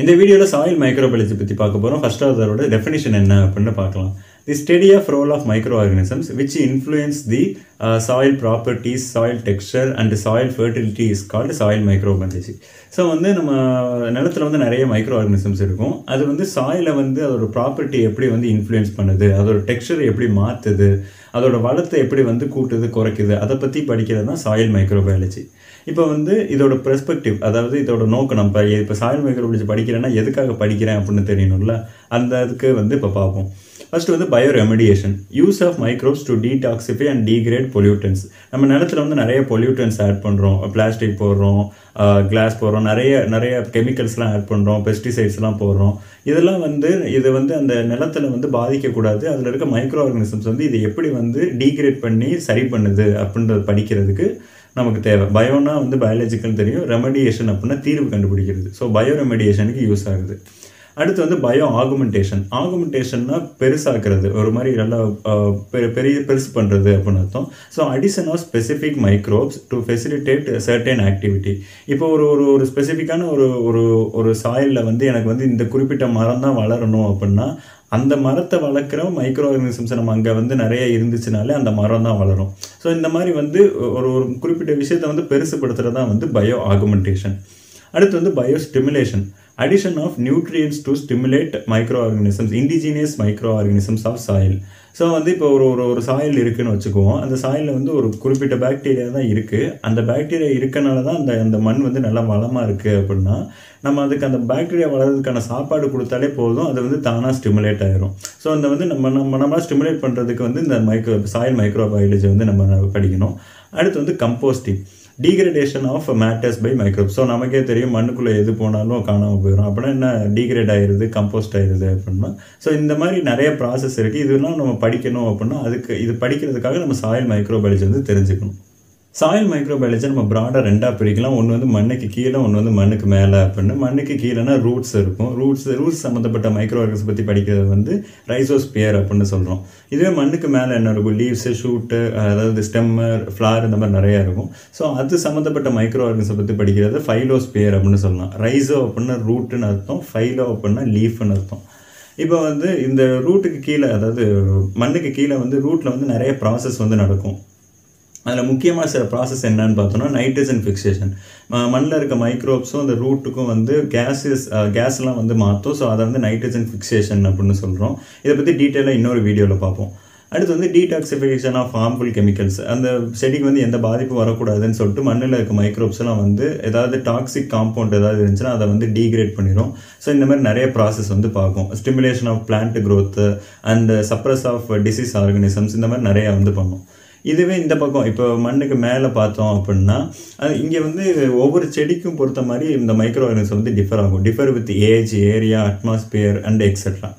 இந்த வீடியோவில் soil microbiology பற்றி பார்க்க போகிறோம் ஃபர்ஸ்ட் அதோட டெஃபினிஷன் என்ன அப்படின்னு பார்க்கலாம். The study of role of micro organisms which influence the soil properties soil texture and soil fertility is called soil microbiology so வந்து நம்ம நிலத்தில் வந்து நிறைய மைக்ரோ ஆர்கானிசம்ஸ் இருக்கும். அது வந்து சாயிலை வந்து அதோட ப்ராப்பர்ட்டி எப்படி வந்து இன்ஃப்ளூயன்ஸ் பண்ணுது அதோட டெக்ஸ்டர் எப்படி மாற்றுது அதோட வளத்தை எப்படி வந்து கூட்டுது குறைக்குது அதை பற்றி படிக்கிறது தான் சாயில் மைக்ரோபயாலஜி இப்போ வந்து இதோட பெர்ஸ்பெக்டிவ் அதாவது இதோட நோக்கம் நம்ம இப்போ சாயில் மைக்ரோபயாலஜி படிக்கிறேன்னா எதுக்காக படிக்கிறேன் அப்படின்னு தெரியணும்ல? அந்த இதுக்கு வந்து இப்போ பார்ப்போம். ஃபஸ்ட்டு வந்து bioremediation use of microbes to detoxify and degrade pollutants நம்ம நிலத்தில் வந்து நிறைய பொல்யூட்டன்ஸ் ஆட் பண்ணுறோம் பிளாஸ்டிக் போடுறோம் கிளாஸ் போடுறோம் நிறைய நிறைய கெமிக்கல்ஸ்லாம் ஆட் பண்ணுறோம் பெஸ்டிசைட்ஸ்லாம் போடுறோம். இதெல்லாம் வந்து இது வந்து அந்த நிலத்தில் வந்து பாதிக்கக்கூடாது. அதில் இருக்க மைக்ரோ ஆர்கனிசம்ஸ் வந்து இது எப்படி வந்து டீக்ரேட் பண்ணி சரி பண்ணுது அப்படின்றத படிக்கிறதுக்கு நமக்கு தேவை. பயோனா வந்து பயாலஜிக்கல் தெரியும். ரெமடியேஷன் அப்படின்னா தீர்வு கண்டுபிடிக்கிறது. ஸோ பயோ ரெமடியேஷனுக்கு யூஸ் ஆகுது. அடுத்து வந்து பயோ ஆகுமெண்டேஷன் ஆகுமெண்டேஷன்னா பெருசாக்குறது. ஒரு மாதிரி நல்லா பெரிய பெருசு பண்ணுறது அப்படின்னு அர்த்தம். So addition of specific microbes to facilitate certain activity இப்போ ஒரு ஒரு ஒரு ஸ்பெசிஃபிக்கான ஒரு ஒரு ஒரு சாயலில் வந்து எனக்கு வந்து இந்த குறிப்பிட்ட மரம் தான் வளரணும் அப்படின்னா அந்த மரத்தை வளர்க்குற மைக்ரோ ஆர்கனிசம்ஸ் நம்ம அங்கே வந்து நிறைய இருந்துச்சுனாலே அந்த மரம் தான் வளரும். ஸோ இந்த மாதிரி வந்து ஒரு ஒரு குறிப்பிட்ட விஷயத்தை வந்து பெருசுப்படுத்துகிறது தான் வந்து பயோ ஆகுமெண்டேஷன் அடுத்து வந்து biostimulation addition of nutrients to stimulate micro organisms indigenous micro organisms of soil so வந்து இப்போ ஒரு ஒரு ஒரு சாயில் இருக்குன்னு வச்சுக்குவோம். அந்த சாயிலில் வந்து ஒரு குறிப்பிட்ட பாக்டீரியா தான் இருக்குது அந்த பாக்டீரியா இருக்கனால தான் அந்த அந்த மண் வந்து நல்லா வளமாக இருக்குது அப்படின்னா நம்ம அதுக்கு அந்த பாக்டீரியா வளர்றதுக்கான சாப்பாடு கொடுத்தாலே போதும். அது வந்து தானாக ஸ்டிமுலேட் ஆயிரும். ஸோ அந்த வந்து நம்ம நம்ம நம்மளால் ஸ்டிமுலேட் பண்ணுறதுக்கு வந்து இந்த மைக்ரோ சாயில் மைக்ரோ பயாலஜி வந்து நம்ம படிக்கணும். அடுத்து வந்து composting degradation of matters by microbe so நமக்கே தெரியும் மண்ணுக்குள்ளே எது போனாலும் காணாமல் போயிடும் அப்படின்னா என்ன? டீக்ரேட் ஆயிடுது கம்போஸ்ட் ஆயிடுது அப்படின்னா. ஸோ இந்த மாதிரி நிறைய ப்ராசஸ் இருக்குது இதெல்லாம் நம்ம படிக்கணும் அப்படின்னா அதுக்கு இது படிக்கிறதுக்காக நம்ம சாயில் மைக்ரோபயாலஜி வந்து தெரிஞ்சுக்கணும். சாயில் மைக்ரோபயாலஜி நம்ம ப்ராடாக ரெண்டாக பிரிக்கலாம். ஒன்று வந்து மண்ணுக்கு கீழே ஒன்று வந்து மண்ணுக்கு மேலே அப்படின்னு. மண்ணுக்கு கீழேனா ரூட்ஸ் இருக்கும். ரூட்ஸ் ரூட்ஸ் சம்மந்தப்பட்ட மைக்ரோ ஆர்கன்ஸ் பற்றி படிக்கிறது வந்து ரைசோஸ்பியர் அப்படின்னு சொல்கிறோம் இதுவே மண்ணுக்கு மேலே என்ன இருக்கும்? லீவ்ஸு ஷூட்டு அதாவது ஸ்டெம்மர் ஃப்ளார் இந்த மாதிரி நிறையா இருக்கும். ஸோ அது சம்மந்தப்பட்ட மைக்ரோ ஆர்கன்ஸை பற்றி படிக்கிறது ஃபைலோஸ்பியர் அப்படின்னு சொல்லலாம். ரைசோ அப்படின்னா ரூட்டுன்னு அர்த்தம். ஃபைலோ அப்படின்னா லீஃப்னு அர்த்தம். இப்போ வந்து இந்த ரூட்டுக்கு கீழே அதாவது மண்ணுக்கு கீழே வந்து ரூட்டில் வந்து நிறைய ப்ராசஸ் வந்து நடக்கும். அதில் முக்கியமாக சில ப்ராசஸ் என்னன்னு பார்த்தோன்னா நைட்ரஜன் ஃபிக்சேஷன் மண்ணில் இருக்க மைக்ரோப்ஸும் அந்த ரூட்டுக்கும் வந்து கேஸஸ் கேஸ்லாம் வந்து மாற்றும் ஸோ அதை வந்து நைட்ரஜன் ஃபிக்சேஷன் அப்படின்னு சொல்கிறோம் இதை பற்றி டீட்டெயிலாக இன்னொரு வீடியோவில் பார்ப்போம். அடுத்து வந்து டீடாக்சிஃபிகேஷன் ஆஃப் ஹார்ம்ஃபுல் கெமிக்கல்ஸ் அந்த செடிக்கு வந்து எந்த பாதிப்பும் வரக்கூடாதுன்னு சொல்லிட்டு மண்ணில் இருக்க மைக்ரோப்ஸ்லாம் வந்து ஏதாவது டாக்ஸிக் காம்பவுண்ட் ஏதாவது இருந்துச்சுன்னா அதை வந்து டீக்ரேட் பண்ணிடும் ஸோ இந்த மாதிரி நிறைய ப்ராசஸ் வந்து பார்க்கும். Stimulation of plant growth and suppress of disease organisms இந்த மாதிரி நிறையா வந்து பண்ணும். இதுவே இந்த பக்கம். இப்போ மண்ணுக்கு மேலே பார்த்தோம் அப்படின்னா அது இங்கே வந்து ஒவ்வொரு செடிக்கும் பொறுத்த மாதிரி இந்த மைக்ரோ ஆர்கனிசம் வந்து டிஃபர் ஆகும். Differ with age area atmosphere and etcetera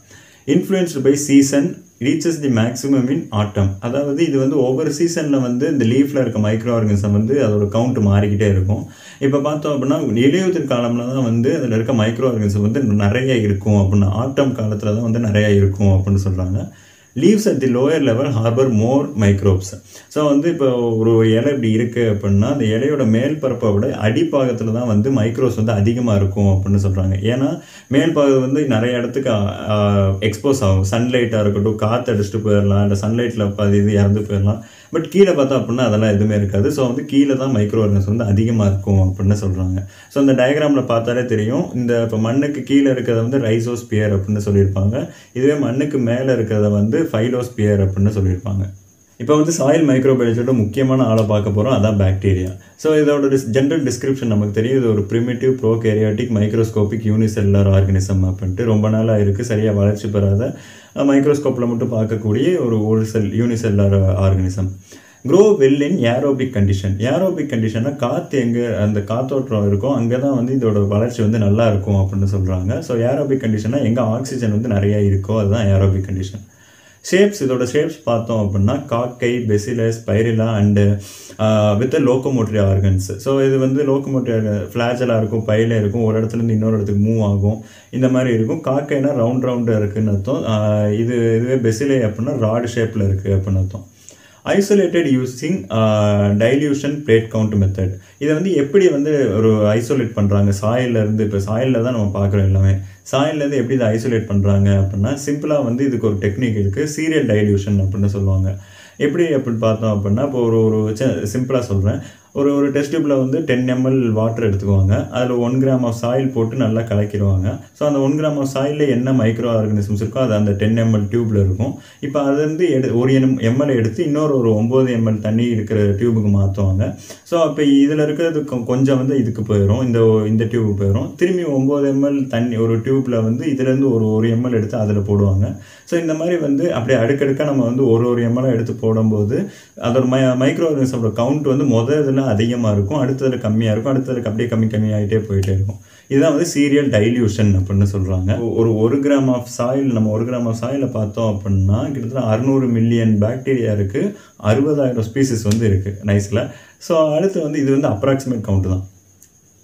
influenced by season reaches the maximum in autumn அதாவது இது வந்து ஒவ்வொரு சீசனில் வந்து இந்த லீஃப்பில் இருக்க மைக்ரோ ஆர்கனிசம் வந்து அதோட கவுண்ட் மாறிக்கிட்டே இருக்கும். இப்போ பார்த்தோம் அப்படின்னா இளையுதிர் காலம்ல தான் வந்து அதில் இருக்க மைக்ரோ ஆர்கனிசம் வந்து நிறைய இருக்கும் அப்படின்னு ஆட்டம் காலத்தில் தான் வந்து நிறையா இருக்கும் அப்படின்னு சொல்கிறாங்க leaves at the lower level harbour more microbes so வந்து இப்போ ஒரு இலை இப்படி இருக்குது அப்படின்னா அந்த இலையோட மேல் பரப்பை விட அடிப்பாகத்தில் தான் வந்து மைக்ரோஸ் வந்து அதிகமாக இருக்கும் அப்படின்னு சொல்கிறாங்க ஏன்னா மேல் பாகம் வந்து நிறைய இடத்துக்கு எக்ஸ்போஸ் ஆகும். சன்லைட்டாக இருக்கட்டும் காற்று அடிச்சுட்டு போயிடலாம் இல்லை சன்லைட்டில் பாதி இது இறந்து போயிடலாம் பட் கீழே பார்த்தா அப்படின்னா அதெல்லாம் எதுவுமே இருக்காது. ஸோ வந்து கீழே தான் மைக்ரோ ஆர்கன்ஸ் வந்து அதிகமாக இருக்கும் அப்படின்னு சொல்கிறாங்க ஸோ அந்த டயக்ராமில் பார்த்தாலே தெரியும். இந்த இப்போ மண்ணுக்கு கீழே இருக்கிறத வந்து ரைசோஸ்பியர் அப்படின்னு சொல்லியிருப்பாங்க. இதுவே மண்ணுக்கு மேலே இருக்கிறத வந்து ஃபைலோஸ்பியர் அப்படின்னு சொல்லியிருப்பாங்க. இப்போ வந்து சாயில் மைக்ரோபயாலஜியோட முக்கியமான ஆளை பார்க்க போகிறோம் அதான் பாக்டீரியா ஸோ இதோட டிஸ் ஜென்ரல் டிஸ்கிரிப்ஷன் நமக்கு தெரியும். இது ஒரு primitive prokaryotic microscopic unicellular organism அப்படின்ட்டு ரொம்ப நாளாக இருக்குது சரியாக வளர்ச்சி பெறாத மைக்ரோஸ்கோப்பில் மட்டும் பார்க்கக்கூடிய ஒரு ஒரு cell unicellular organism grow well in aerobic condition aerobic கண்டிஷனாக காற்று எங்கே அந்த காத்தோட்டம் இருக்கும் அங்கே தான் வந்து இதோட வளர்ச்சி வந்து நல்லா இருக்கும் அப்படின்னு சொல்கிறாங்க ஸோ ஏரோபிக் கண்டிஷனாக எங்கே ஆக்சிஜன் வந்து நிறையா இருக்கோ அதுதான் ஏரோபிக் கண்டிஷன் ஷேப்ஸ் இதோட ஷேப்ஸ் பார்த்தோம் அப்படின்னா cocci bacillus spirilla and with locomotory organs so இது வந்து லோக்கோமோட்ரி ஃப்ளாஜலாக இருக்கும் பையில இருக்கும் ஒரு இடத்துலேருந்து இன்னொரு இடத்துக்கு மூவ் ஆகும். இந்த மாதிரி இருக்கும். காக்கைனா ரவுண்ட் ரவுண்டாக இருக்குன்னு அர்த்தம். Uh, இது இதுவே பெசிலை அப்படின்னா ராடு ஷேப்பில் இருக்குது அப்படின்னு அர்த்தம். Isolated using dilution plate count method இதை வந்து எப்படி வந்து ஒரு ஐசோலேட் பண்ணுறாங்க சாயிலேருந்து இப்போ சாயிலில் தான் நம்ம பார்க்குறோம் எல்லாமே. சாயிலேருந்து எப்படி இதை ஐசோலேட் பண்ணுறாங்க அப்படின்னா சிம்பிளாக வந்து இதுக்கு ஒரு டெக்னிக் இருக்குது சீரியல் டைல்யூஷன் அப்படின்னு சொல்லுவாங்க. எப்படி அப்படின்னு பார்த்தோம் அப்படின்னா இப்போ ஒரு ஒரு சிம்பிளாக சொல்கிறேன் ஒரு ஒரு டெஸ்ட் டியூப்பில் வந்து டென் எம்எல் வாட்டர் எடுத்துக்குவாங்க. அதில் ஒன் கிராம் ஆஃப் சாயில் போட்டு நல்லா கலக்கிடுவாங்க. ஸோ அந்த ஒன் கிராம் ஆஃப் சாயிலில் என்ன மைக்ரோ ஆர்கனிசம்ஸ் இருக்கோ அது அந்த டென் எம்எல் டியூப்பில் இருக்கும். இப்போ அதுலேருந்து எடு ஒரு எம் எம்எல் எடுத்து இன்னொரு ஒரு ஒம்பது எம்எல் தண்ணி இருக்கிற டியூபுக்கு மாற்றுவாங்க ஸோ அப்போ இதில் இருக்கிறது கொஞ்சம் வந்து இதுக்கு போயிடும் இந்த இந்த டியூபுக்கு போயிடும் திரும்பி ஒம்பது எம்எல் தண்ணி ஒரு டியூப்பில் வந்து இதுலேருந்து ஒரு ஒரு எம்எல் எடுத்து அதில் போடுவாங்க. ஸோ இந்த மாதிரி வந்து அப்படியே அடுக்கடுக்காக நம்ம வந்து ஒரு ஒரு எம்எல் எடுத்து போடும்போது அதோட மை மைக்ரோ ஆர்கனிசமோட கவுண்ட் வந்து முதல் இதில் அதிகமாக இருக்கும். அடுத்ததில் கம்மியாக இருக்கும். அடுத்ததுக்கு அப்படியே கம்மி கம்மியாகிட்டே போயிட்டே இருக்கும். இதுதான் வந்து சீரியல் டைல்யூஷன் அப்படின்னு சொல்கிறாங்க ஒரு ஒரு கிராம் ஆஃப் சாயில் நம்ம ஒரு கிராம் ஆஃப் சாயில பார்த்தோம் அப்படின்னா கிட்டத்தட்ட அறுநூறு மில்லியன் பாக்டீரியா இருக்குது அறுபதாயிரம் ஸ்பீசிஸ் வந்து இருக்குது நைஸில் ஸோ அடுத்து வந்து இது வந்து அப்ராக்சிமேட் கவுண்ட் தான்.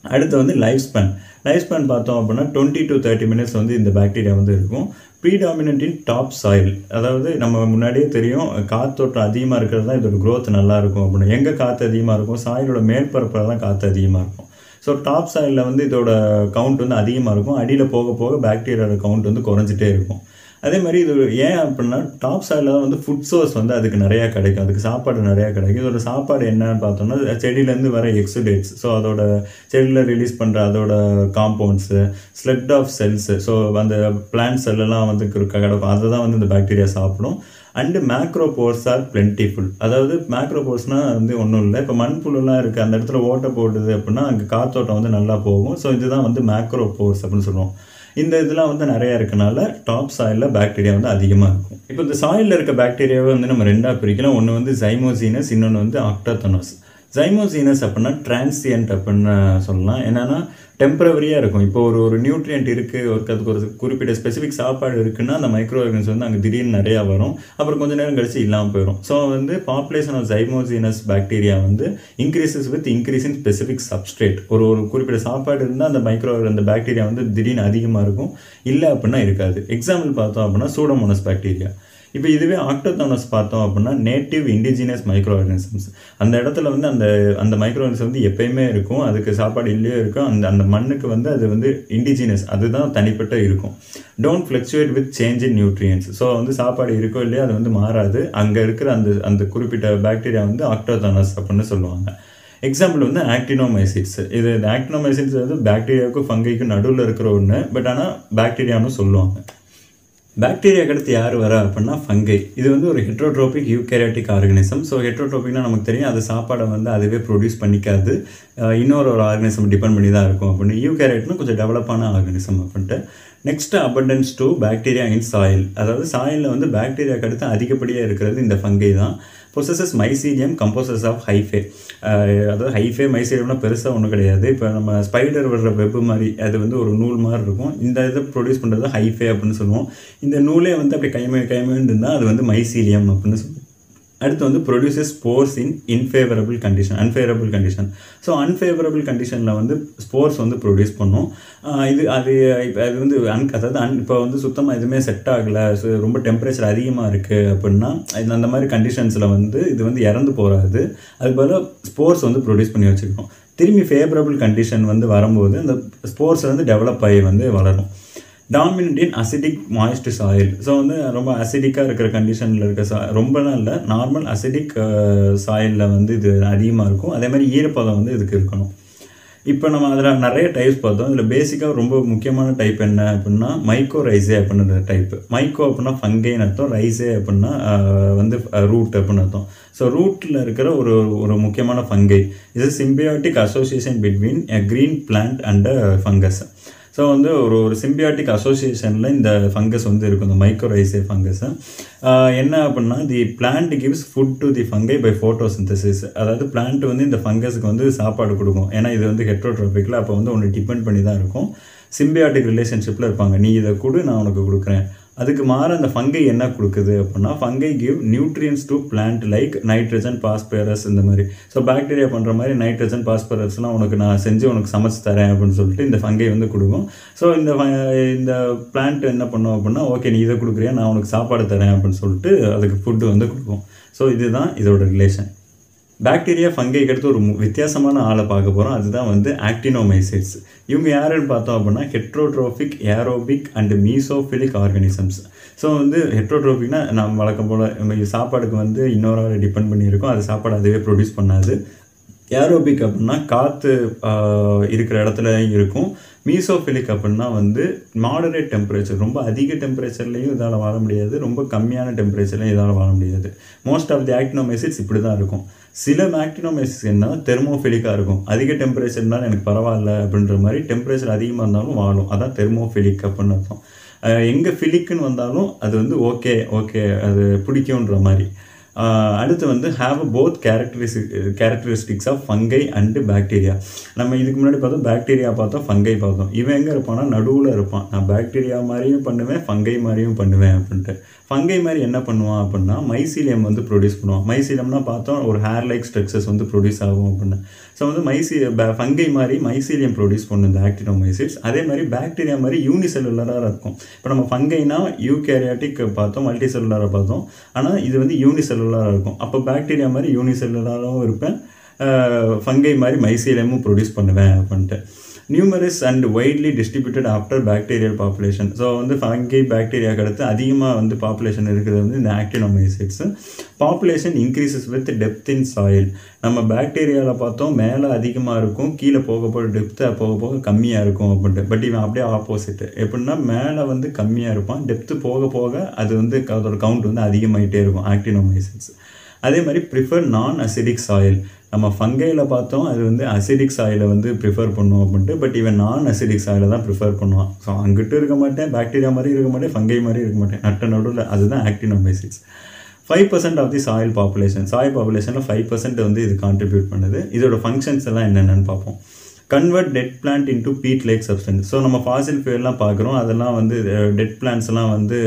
அடுத்து வந்து லைஃப் ஸ்பேன் லைஃப் ஸ்பேன் பார்த்தோம் அப்படின்னா டுவெண்ட்டி டு தேர்ட்டி மினிட்ஸ் வந்து இந்த பாக்டீரியா வந்து இருக்கும். ப்ரீடாமினன்ட் டாப் சாயில் அதாவது நம்ம முன்னாடியே தெரியும் காத்தோட்டம் அதிகமாக இருக்கிறது தான் இதோட க்ரோத் நல்லா இருக்கும் அப்படின்னு. எங்கே காற்று அதிகமாக இருக்கும்? சாயிலோட மேற்பரப்பில் தான் காற்று அதிகமாக இருக்கும். ஸோ டாப் சாயிலில் வந்து இதோட கவுண்ட் வந்து அதிகமாக இருக்கும். அடியில் போக போக பாக்டீரியாவோட கவுண்ட் வந்து குறைஞ்சிட்டே இருக்கும். அதே மாதிரி இது ஏன் அப்படின்னா டாப் சாயிலில் தான் வந்து ஃபுட் சோர்ஸ் வந்து அதுக்கு நிறையா கிடைக்கும். அதுக்கு சாப்பாடு நிறையா கிடைக்கும். இதோட சாப்பாடு என்னன்னு பார்த்தோம்னா செடியிலேருந்து வர எக்ஸுடேட்ஸ் ஸோ அதோட செடியில் ரிலீஸ் பண்ணுற அதோட compounds sloughed off cells so அந்த பிளான்ட் செல்லெல்லாம் வந்து கிரு- கிடக்கும். அதை தான் வந்து இந்த பாக்டீரியா சாப்பிடும். அண்டு மேக்ரோபோர்ஸ் ஆர் பிளென்டிஃபுல் அதாவது மேக்ரோபோர்ஸ்னால் வந்து ஒன்றும் இல்லை. இப்போ மண்புழுலாம் இருக்குது அந்த இடத்துல ஓட்டை போடுது அப்படின்னா அங்கே காத்தோட்டம் வந்து நல்லா போகும். ஸோ இதுதான் வந்து மேக்ரோபோர்ஸ் அப்படின்னு சொல்லுவோம். இந்த இதெல்லாம் வந்து நிறைய இருக்கனால டாப் சாயிலில் பாக்டீரியா வந்து அதிகமாக இருக்கும். இப்போ இந்த சாயிலில் இருக்க பாக்டீரியாவை வந்து நம்ம ரெண்டாக பிரிக்கலாம். ஒன்று வந்து ஜைமோசீனஸ் இன்னொன்று வந்து ஆக்டாத்தனோஸ் ஜைமோசீனஸ் அப்படின்னா டிரான்சியன்ட் அப்படின்னு சொல்லலாம். என்னென்னா டெம்பரவரியாக இருக்கும். இப்போ ஒரு ஒரு நியூட்ரியன்ட் இருக்குது ஒரு அதுக்கு ஒரு குறிப்பிட்ட ஸ்பெசிஃபிக் சாப்பாடு இருக்குன்னா அந்த மைக்ரோ ஆர்கன்ஸ் வந்து அங்கே திடீர்னு நிறையா வரும். அப்புறம் கொஞ்ச நேரம் கழிச்சு இல்லாமல் போயிடும் ஸோ வந்து பாப்புலேஷன் ஆஃப் ஜைமோசீனஸ் பாக்டீரியா வந்து increases with increase in specific substrate ஒரு ஒரு குறிப்பிட்ட சாப்பாடு இருந்தால் அந்த மைக்ரோ அந்த பாக்டீரியா வந்து திடீர்னு அதிகமாக இருக்கும். இல்லை அப்படின்னா இருக்காது. எக்ஸாம்பிள் பார்த்தோம் அப்படின்னா சூடோமோனஸ் பாக்டீரியா இப்போ இதுவே ஆக்டோதானஸ் பார்த்தோம் அப்படின்னா நேட்டிவ் இண்டிஜினியஸ் மைக்ரோ ஆர்கானிசம்ஸ் அந்த இடத்துல வந்து அந்த அந்த மைக்ரோ ஆர்கானிசம் வந்து எப்பயுமே இருக்கும் அதுக்கு சாப்பாடு இல்லையோ இருக்கும் அந்த அந்த மண்ணுக்கு வந்து அது வந்து இண்டிஜினியஸ் அதுதான் தனிப்பட்ட இருக்கும். Don't fluctuate with change in nutrients so வந்து சாப்பாடு இருக்கோ இல்லையோ அது வந்து மாறாது. அங்கே இருக்கிற அந்த அந்த குறிப்பிட்ட பாக்டீரியா வந்து ஆக்டோதானஸ் அப்படின்னு சொல்லுவாங்க. எக்ஸாம்பிள் வந்து ஆக்டினோமைசிட்ஸ் இது ஆக்டினோமைசிட்ஸ் வந்து பாக்டீரியாவுக்கும் ஃபங்கைக்கும் நடுவில் இருக்கிற ஒன்று பட் ஆனால் பாக்டீரியான்னு சொல்லுவாங்க. பாக்டீரியா அடுத்து யார் வரா அப்படின்னா ஃபங்கை இது வந்து ஒரு ஹெட்ரோட்ரோபிக் யூகேரியாட்டிக் ஆர்கனிசம் ஸோ ஹெட்ரோட்ரோபிக்னா நமக்கு தெரியும். அது சாப்பாடை வந்து அதுவே ப்ரொடியூஸ் பண்ணிக்காது. இன்னொரு ஒரு ஆர்கனிசம் டிபெண்ட் பண்ணி தான் இருக்கும் அப்படின்னு. யூகேரியாட்னா கொஞ்சம் டெவலப்பான ஆர்கனிசம் அப்படின்ட்டு. Next abundance to bacteria in soil அதாவது சாயிலில் வந்து பாக்டீரியா அடுத்து அதிகப்படியாக இருக்கிறது இந்த ஃபங்கை தான். Possesses mycelium composes of hyphae அதாவது ஹைஃபே மைசீலியம்னா பெருசாக ஒன்றும் கிடையாது. இப்போ நம்ம ஸ்பைடர் வர்ற வெப் மாதிரி அது வந்து ஒரு நூல் மாதிரி இருக்கும். இந்த இதை ப்ரொடியூஸ் பண்ணுறது ஹைஃபே அப்படின்னு சொல்லுவோம். இந்த நூலே வந்து அப்படி கைமை கைமைன்னு இருந்தால் அது வந்து மைசீலியம் அப்படின்னு சொல்லுவோம். அடுத்து வந்து produces spores in unfavourable condition unfavourable condition so unfavourable கண்டிஷனில் வந்து ஸ்போர்ஸ் வந்து ப்ரொடியூஸ் பண்ணும். இது அது இப்போ அது வந்து அன் அதாவது அன் இப்போ வந்து சுத்தமாக எதுவுமே செட் ஆகலை. ஸோ ரொம்ப டெம்பரேச்சர் அதிகமாக இருக்குது அப்படின்னா இது அந்த மாதிரி கண்டிஷன்ஸில் வந்து இது வந்து இறந்து போகாது அதுக்கு பதிலாக ஸ்போர்ஸ் வந்து ப்ரொடியூஸ் பண்ணி வச்சுருக்கோம். திரும்பி ஃபேவரபிள் கண்டிஷன் வந்து வரும்போது அந்த ஸ்போர்ட்ஸ் வந்து டெவலப் ஆகி வந்து வளரும். Dominant in acidic moist soil so வந்து ரொம்ப அசிடிக்காக இருக்கிற கண்டிஷனில் இருக்க சா ரொம்பலாம் இல்லை. நார்மல் அசிடிக் சாயிலில் வந்து இது அதிகமாக இருக்கும். அதே மாதிரி ஈரப்பதம் வந்து இதுக்கு இருக்கணும். இப்போ நம்ம அதில் நிறைய டைப்ஸ் பார்த்தோம். இதில் பேசிக்காக ரொம்ப முக்கியமான டைப் என்ன அப்படின்னா மைக்கோ ரைஸே அப்படின்ற டைப் மைக்கோ அப்படின்னா ஃபங்கைன்னு அர்த்தம். ரைஸே அப்படின்னா uh, வந்து uh, ரூட் அப்படின்னு அர்த்தம். ஸோ ரூட்டில் இருக்கிற ஒரு ஒரு முக்கியமான ஃபங்கை இது symbiotic association between a green plant and fungus so வந்து ஒரு ஒரு சிம்பியாட்டிக் அசோசியேஷனில் இந்த ஃபங்கஸ் வந்து இருக்கும் இந்த மைக்ரோரைசே ஃபங்கஸ் என்ன அப்படின்னா the plant gives food to the fungi by photosynthesis அதாவது பிளான்ட் வந்து இந்த ஃபங்கஸுக்கு வந்து சாப்பாடு கொடுக்கும். ஏன்னா இது வந்து ஹெட்ரோட்ரோபிக்கில் அப்போ வந்து ஒன்று டிபெண்ட் பண்ணி தான் இருக்கும். சிம்பியாட்டிக் ரிலேஷன்ஷிப்பில் இருப்பாங்க. நீ இதை கொடு நான் உனக்கு கொடுக்குறேன். அதுக்கு மாற அந்த ஃபங்கை என்ன கொடுக்குது அப்படின்னா fungi give nutrients to plant like nitrogen phosphorus இந்த மாதிரி. ஸோ பாக்டீரியா பண்ணுற மாதிரி நைட்ரஜன் பாஸ்பரஸ்லாம் உனக்கு நான் செஞ்சு உனக்கு சமைச்சு தரேன் அப்படின்னு சொல்லிட்டு இந்த ஃபங்கை வந்து கொடுக்கும். ஸோ இந்த இந்த பிளான்ட் என்ன பண்ணும் அப்படின்னா ஓகே நீ இதை கொடுக்குறியா நான் உனக்கு சாப்பாடு தரேன் அப்படின்னு சொல்லிட்டு அதுக்கு ஃபுட்டு வந்து கொடுக்கும். ஸோ இதுதான் இதோட ரிலேஷன் பாக்டீரியா ஃபங்கைக்கு அடுத்து ஒரு மு- வித்தியாசமான ஆளை பார்க்க போகிறோம் அதுதான் வந்து ஆக்டினோமைசைட்ஸ் இவங்க யாருன்னு பார்த்தோம் அப்படின்னா heterotrophic aerobic and mesophilic organisms so வந்து ஹெட்ரோட்ரோபிக்னா நம்ம வழக்கம் போல் சாப்பாடுக்கு வந்து இன்னொரு ஆளை டிபெண்ட் பண்ணியிருக்கோம். அது சாப்பாடு அதுவே ப்ரொடியூஸ் பண்ணாது. ஏரோபிக் அப்படின்னா காற்று இருக்கிற இடத்துல இருக்கும். மீசோஃபிலிக் அப்படின்னா வந்து மாடரேட் டெம்பரேச்சர் ரொம்ப அதிக டெம்பரேச்சர்லையும் இதால் வாழ முடியாது. ரொம்ப கம்மியான டெம்பரேச்சர்லையும் இதால் வாழ முடியாது. மோஸ்ட் ஆஃப் தி ஆக்டினோமைசிட்ஸ் இப்படி தான் இருக்கும். சில மேக்டினோமைசிஸ் என்ன? தெர்மோஃபிலிக்காக இருக்கும். அதிக டெம்பரேச்சர் இருந்தாலும் எனக்கு பரவாயில்ல அப்படின்ற மாதிரி டெம்பரேச்சர் அதிகமாக இருந்தாலும் வாழும். அதான் தெர்மோஃபிலிக் அப்படின்னு அர்த்தம். எங்கே ஃபிலிக்குன்னு வந்தாலும் அது வந்து ஓகே ஓகே அது பிடிக்குன்ற மாதிரி. அடுத்து வந்து have both characteristic characteristics of fungi and bacteria நம்ம இதுக்கு முன்னாடி பார்த்தோம் பாக்டீரியா பார்த்தோம் ஃபங்கை பார்த்தோம். இவன் எங்கே இருப்பான்னா நடுவில் இருப்பான். நான் பாக்டீரியா மாதிரியும் பண்ணுவேன் ஃபங்கை மாதிரியும் பண்ணுவேன் அப்படின்ட்டு. ஃபங்கை மாதிரி என்ன பண்ணுவான் அப்படின்னா மைசீலியம் வந்து ப்ரொடியூஸ் பண்ணுவான். மைசீலியம்னா பார்த்தோம் ஒரு ஹேர் லைக் ஸ்ட்ரக்சர்ஸ் வந்து ப்ரொடியூஸ் ஆகும் அப்படின்னு. ஸோ வந்து மைசி ஃபங்கை மாதிரி மைசீலியம் ப்ரொடியூஸ் பண்ணும் இந்த ஆக்டினோமைசிட்ஸ் அதே மாதிரி பாக்டீரியா மாதிரி யூனிசெல்லுலராக இருக்கும். இப்போ நம்ம ஃபங்கைனா யூகேரியாட்டிக் பார்த்தோம் மல்டி செல்லுலராக பார்த்தோம். ஆனால் இது வந்து யூனிசெல்லுலராக இருக்கும். அப்போ பாக்டீரியா மாதிரி யூனிசெல்லுலராகவும் இருப்பேன். ஃபங்கை மாதிரி மைசீலியமும் ப்ரொடியூஸ் பண்ணுவேன் அப்படின்ட்டு. Numerous and widely distributed after bacterial population so வந்து ஃபங்கை பாக்டீரியா அடுத்து அதிகமாக வந்து பாப்புலேஷன் இருக்கிறது வந்து இந்த actinomycetes population increases with depth in soil நம்ம பாக்டீரியாவில் பார்த்தோம் மேலே அதிகமாக இருக்கும் கீழே போக போக டெப்த்து போக போக கம்மியாக இருக்கும் அப்படின்ட்டு. பட் இவன் அப்படியே ஆப்போசிட் எப்படின்னா மேலே வந்து கம்மியாக இருப்பான் டெப்த்து போக போக அது வந்து அதோட கவுண்ட் வந்து அதிகமாகிட்டே இருக்கும் ஆக்டினோமைசைட்ஸ் அதே மாதிரி ப்ரிஃபர் நான் அசிடிக் சாயில் நம்ம ஃபங்கையில் பார்த்தோம் அது வந்து அசிடிக் சாயிலை வந்து ப்ரிஃபர் பண்ணுவோம் அப்படின்ட்டு பட் இவன் நான் அசிடிக் சாயிலை தான் ப்ரிஃபர் பண்ணுவான். ஸோ அங்கிட்டு இருக்க மாட்டேன் பாக்டீரியா மாதிரி இருக்க மாட்டேன் ஃபங்கை மாதிரி இருக்க மாட்டேன். நட்ட நடுவில் அதுதான் actinomycetes five percent of the soil population soil பாப்புலேஷனில் five percent வந்து இது கான்ட்ரிபியூட் பண்ணுது. இதோட ஃபங்க்ஷன்ஸ் எல்லாம் என்னென்னு பார்ப்போம். Convert dead plant into peat like substance so நம்ம ஃபாசில் ஃபியூல்லாம் பார்க்குறோம். அதெல்லாம் வந்து டெட் பிளான்ஸ் எல்லாம் வந்து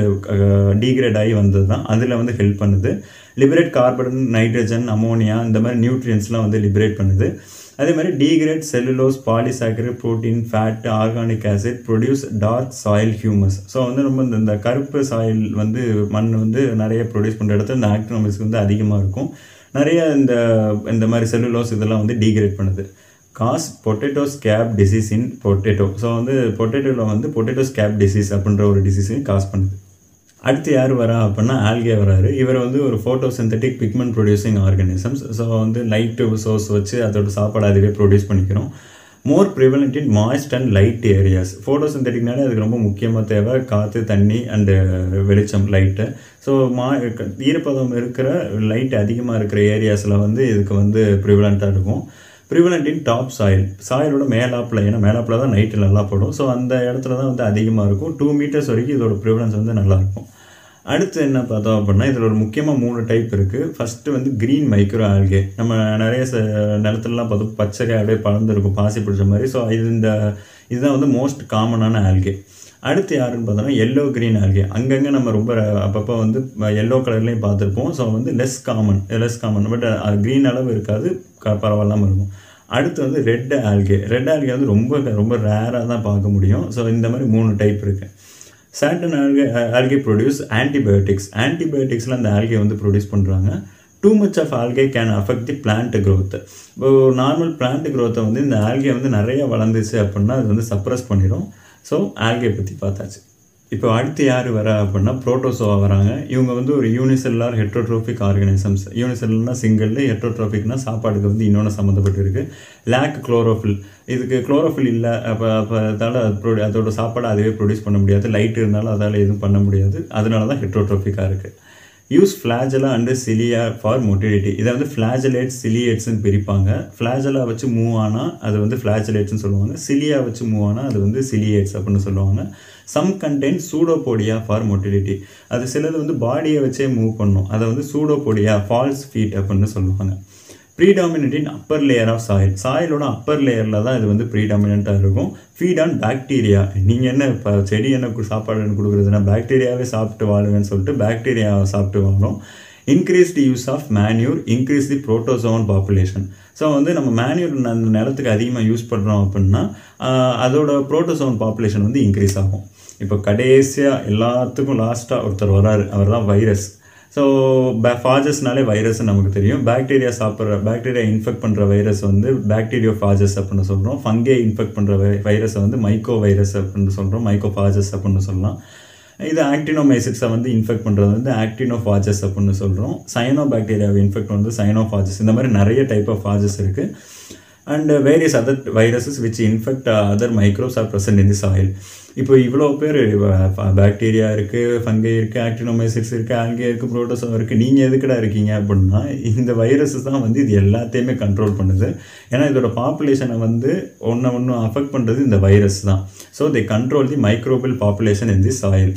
டீக்ரேட் ஆகி வந்தது தான் அதில் வந்து ஹெல்ப் பண்ணுது. லிபரேட் கார்பன் நைட்ரஜன் அமோனியா இந்த மாதிரி நியூட்ரியன்ஸ்லாம் வந்து லிபரேட் பண்ணுது. அதே மாதிரி degrade cellulose polysaccharide protein fat organic acid produce dark soil humus so வந்து நம்ம இந்த- இந்த கருப்பு சாயில் வந்து மண் வந்து நிறைய ப்ரொடியூஸ் பண்ணுற இடத்துல இந்த ஆக்டினோமிக்ஸ் வந்து அதிகமாக இருக்கும். நிறைய இந்த இந்த மாதிரி செல்லுலோஸ் இதெல்லாம் வந்து டீக்ரேட் பண்ணுது. Cause potato scab disease in potato. So வந்து பொட்டேட்டோவில் வந்து பொட்டேட்டோ ஸ்கேப் டிசீஸ் அப்படின்ற ஒரு டிசீஸையும் காஸ் பண்ணுது. அடுத்து யார் வரா அப்படின்னா ஆல்கே வராரு. இவர் வந்து ஒரு photosynthetic pigment producing organisms so வந்து லைட் சோர்ஸ் வச்சு அதோட சாப்பாடு அதுவே ப்ரொடியூஸ் பண்ணிக்கிறோம். More prevalent in moist and light areas photo சிந்தட்டிக்னாலே அதுக்கு ரொம்ப முக்கியமாக தேவை. காற்று தண்ணி அண்டு வெளிச்சம் லைட்டு ஸோ மா ஈரப்பதம் இருக்கிற லைட் அதிகமாக இருக்கிற ஏரியாஸில் வந்து இதுக்கு வந்து ப்ரிவலண்ட்டாக இருக்கும். ப்ரிவலண்ட் இன் டாப் சாயில் சாயிலோட மேலாப்பில் ஏன்னா மேலாப்பில் தான் நைட்டு நல்லா போடும். ஸோ அந்த இடத்துல தான் வந்து அதிகமாக இருக்கும். டூ மீட்டர்ஸ் வரைக்கும் இதோட ப்ரிவலன்ஸ் வந்து நல்லாயிருக்கும் அடுத்து என்ன பார்த்தோம் அப்படின்னா இதில் ஒரு முக்கியமாக மூணு டைப் இருக்குது ஃபஸ்ட்டு வந்து க்ரீன் மைக்ரோ ஆல்கே நம்ம நிறைய ச நிலத்துலலாம் பார்த்தோம் பச்சைக்காய் அப்படியே பறந்துருக்கும் பாசி பிடிச்ச மாதிரி. ஸோ இது இந்த இதுதான் வந்து மோஸ்ட் காமனான ஆல்கே அடுத்து யாருன்னு பார்த்தோம்னா எல்லோ க்ரீன் ஆல்கே அங்கங்கே நம்ம ரொம்ப அப்பப்போ வந்து எல்லோ கலர்லேயும் பார்த்துருப்போம். ஸோ வந்து less common less common but green அளவு இருக்காது. பரவாயில்லாமல் இருக்கும். அடுத்து வந்து ரெட் ஆல்கே ரெட் ஆல்கே வந்து ரொம்ப ரொம்ப ரேராக தான் பார்க்க முடியும். ஸோ இந்த மாதிரி மூணு டைப் இருக்குது சாட்டன் ஆல்கே ஆல்கே ப்ரொடியூஸ் ஆன்டிபயோட்டிக்ஸ் ஆன்டிபயோட்டிக்ஸில் அந்த ஆல்கே வந்து ப்ரொடியூஸ் பண்ணுறாங்க too much of algae can affect the plant growth இப்போ நார்மல் பிளான்ட் க்ரோத்தை வந்து இந்த ஆல்கே வந்து நிறைய வளர்ந்துச்சு அப்படின்னா அது வந்து சப்ரஸ் பண்ணிடும் ஸோ ஆல்கே பற்றி பார்த்தாச்சு. இப்போ அடுத்து யார் வரா அப்படின்னா புரோட்டோசோவா வராங்க. இவங்க வந்து ஒரு யூனிசெல்லார் ஹெட்ரோட்ரோபிக் ஆர்கானிசம்ஸ் யூனிசெல்லாம் சிங்கிள் ஹெட்ரோட்ரோபிக்னா சாப்பாடுக்கு வந்து இன்னொன்று சம்மந்தப்பட்டிருக்கு லேக் குளோரோஃபில் இதுக்கு குளோரோஃபில் இல்லை. அப்போ அப்போ அதால் அது ப்ரொ- அதோட சாப்பாடு அதுவே ப்ரொடியூஸ் பண்ண முடியாது. லைட் இருந்தாலும் அதால் எதுவும் பண்ண முடியாது. அதனால தான் ஹெட்ரோட்ரோபிக்காக இருக்குது use flagella and cilia for motility இதை வந்து ஃப்ளாஜலேட்ஸ் சிலியேட்ஸ்னு பிரிப்பாங்க. ஃப்ளாஜலா வச்சு மூவ் ஆனால் அது வந்து ஃப்ளாஜலேட்ஸ்னு சொல்லுவாங்க. சிலியா வச்சு மூவ் ஆனால் அது வந்து சிலியேட்ஸ் அப்படின்னு சொல்லுவாங்க. Some contain pseudopodia for motility அது சிலது வந்து பாடியை வச்சே மூவ் பண்ணும். அதை வந்து சூடோபோடியா ஃபால்ஸ் ஃபீட் அப்படின்னு சொல்லுவாங்க. Predominant in upper layer of soil சாயிலோட upper லேயரில் தான் இது வந்து ப்ரீடாமினண்ட்டாக இருக்கும். ஃபீட் ஆன் பாக்டீரியா நீங்கள் என்ன இப்போ செடி என்ன கு- சாப்பாடு கொடுக்குறதுன்னா கொடுக்குறதுனா பாக்டீரியாவே சாப்பிட்டு வாழுங்கன்னு சொல்லிட்டு பாக்டீரியாவை சாப்பிட்டு வாழும். Increase the use of manure increase the protozoan population so வந்து நம்ம மேன்யூர் அந்த நிலத்துக்கு அதிகமாக யூஸ் பண்ணுறோம் அப்படின்னா அதோட புரோட்டோசோன் பாப்புலேஷன் வந்து இன்க்ரீஸ் ஆகும். இப்போ கடைசியாக எல்லாத்துக்கும் லாஸ்ட்டாக ஒருத்தர் வராரு. அவர் தான் வைரஸ் ஸோ ஃபாஜஸ்னாலே வைரஸ் நமக்கு தெரியும். பாக்டீரியா சாப்பிட்ற பாக்டீரியா இன்ஃபெக்ட் பண்ணுற வைரஸ் வந்து பாக்டீரியோ ஃபாஜஸ் அப்படின்னு சொல்கிறோம் ஃபங்கே இன்ஃபெக்ட் பண்ணுற வைரஸை வந்து மைக்கோ வைரஸ் அப்படின்னு சொல்கிறோம் மைக்கோ ஃபாஜஸ் அப்படின்னு சொல்லலாம். இது ஆக்டினோமைசிட்ஸை வந்து இன்ஃபெக்ட் பண்ணுறது வந்து ஆக்டினோஃபாஜஸ் அப்படின்னு சொல்கிறோம் சைனோ பாக்டீரியாவை இன்ஃபெக்ட் பண்ணுறது சைனோஃபாஜஸ் இந்த மாதிரி நிறைய டைப் ஆஃப் ஃபாஜஸ் இருக்குது and various other viruses which infect other micros are present in this soil இப்போ இவ்வளோ பேர் பாக்டீரியா இருக்குது ஃபங்கை இருக்குது ஆக்டினோமைசிட்ஸ் இருக்குது ஆங்கே இருக்குது ப்ரோட்டோசோ இருக்குது நீங்கள் எதுக்கடா இருக்கீங்க அப்படின்னா இந்த வைரஸஸ் தான் வந்து இது எல்லாத்தையுமே கண்ட்ரோல் பண்ணுது. ஏன்னா இதோட பாப்புலேஷனை வந்து ஒன்று ஒன்று அஃபெக்ட் பண்ணுறது இந்த வைரஸ் தான். So they control the microbial population in the soil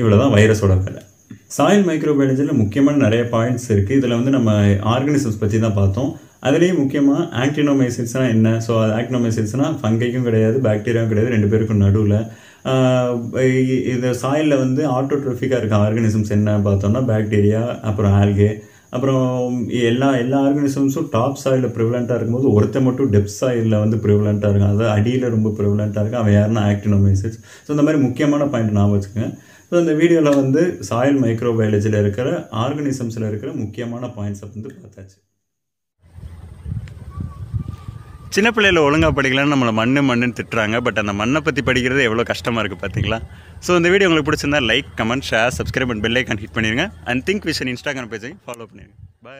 இவ்வளோ தான் வைரஸோட வேலை. சாயில் மைக்ரோபயாலஜியில் முக்கியமான நிறைய பாயிண்ட்ஸ் இருக்குது இதில் வந்து நம்ம ஆர்கனிசம்ஸ் பற்றி தான் பார்த்தோம். அதுலேயும் முக்கியமாக ஆக்டினோமைசிட்ஸ்னால் என்ன? ஸோ ஆக்டினோமைசிட்ஸ்னால் ஃபங்கைக்கும் கிடையாது பாக்டீரியாவும் கிடையாது ரெண்டு பேருக்கும் நடுவில். இது சாயிலில் வந்து ஆட்டோட்ரோஃபிக்காக இருக்க ஆர்கனிசம்ஸ் என்ன பார்த்தோம்னா பாக்டீரியா அப்புறம் ஆல்கே அப்புறம் எல்லா எல்லா ஆர்கனிசம்ஸும் டாப் சாயிலில் ப்ரிவலண்ட்டாக இருக்கும்போது ஒருத்தன் மட்டும் டெப்த் சாயிலில் வந்து ப்ரிவலண்ட்டாக இருக்கும் அதாவது அடியில் ரொம்ப ப்ரிவலண்ட்டாக இருக்கும் அவன் யாருன்னா ஆக்டினோமைசிட்ஸ் ஸோ இந்த மாதிரி முக்கியமான பாயிண்ட் நான் வச்சுக்கேன். ஸோ இந்த வீடியோவில் வந்து சாயில் மைக்ரோபயாலஜியில் இருக்கிற ஆர்கனிசம்ஸில் இருக்கிற முக்கியமான பாயிண்ட்ஸை வந்து பார்த்தாச்சு. சின்ன பிள்ளையில ஒழுங்காக படிக்கலன்னு நம்மளை மண்ணு மண்ணுன்னு திட்டுறாங்க. பட் அந்த மண்ணை பற்றி படிக்கிறது எவ்வளோ கஷ்டமாக இருக்குது பார்த்தீங்களா ஸோ இந்த வீடியோ உங்களுக்கு பிடிச்சிருந்தா like comment share subscribe and bell icon hit பண்ணிடுங்க அண்ட் திங்க் விஷன் இன்ஸ்டாகிராம் பேஜையும் ஃபாலோ பண்ணிடுங்க பை